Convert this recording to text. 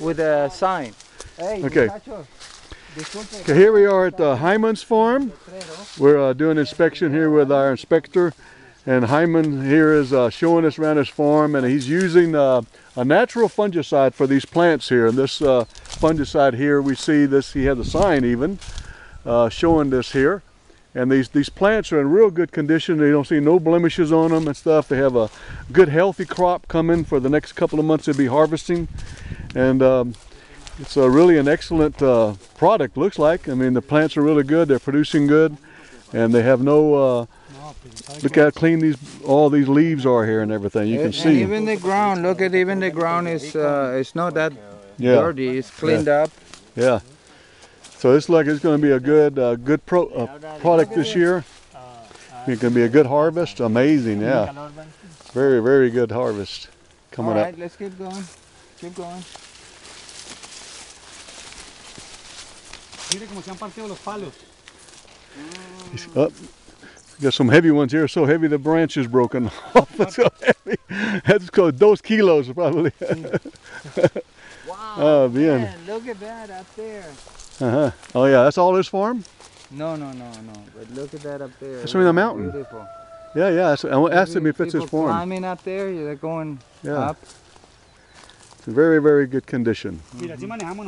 with a sign. Okay. muchacho. Okay, here we are at the Jaime's farm. We're uh, doing inspection here with our inspector, and Jaime here is uh, showing us around his farm, and he's using uh, a natural fungicide for these plants here. And this uh, fungicide here, we see this. He has a sign even uh, showing this here. And these these plants are in real good condition. They don't see no blemishes on them and stuff. They have a good healthy crop coming for the next couple of months. They'll be harvesting, and um, it's uh, really an excellent uh, product. Looks like. I mean, the plants are really good. They're producing good, and they have no. Uh, look how clean these all these leaves are here and everything. You can And see. even the ground, look at even the ground is uh, it's not that Yeah, dirty. It's cleaned up. yeah. So it's like it's going to be a good uh, good pro uh, product this year. It's going to be a good harvest. Amazing, yeah. Very very good harvest coming All up. right, let's keep going. Keep going. Mire cómo se han partido los palos. Oh, got some heavy ones here. So heavy the branch is broken off. It's so heavy. That's called those kilos probably. Wow. Oh, bien. man, look at that up there. Uh-huh. Oh yeah, that's all his farm. No, no, no, no. But look at that up there. That's on the mountain. Beautiful. Yeah, yeah. that's- I asked him if it's his People farm. climbing up there. They're going Yeah, up. Very very good condition. Así manejamos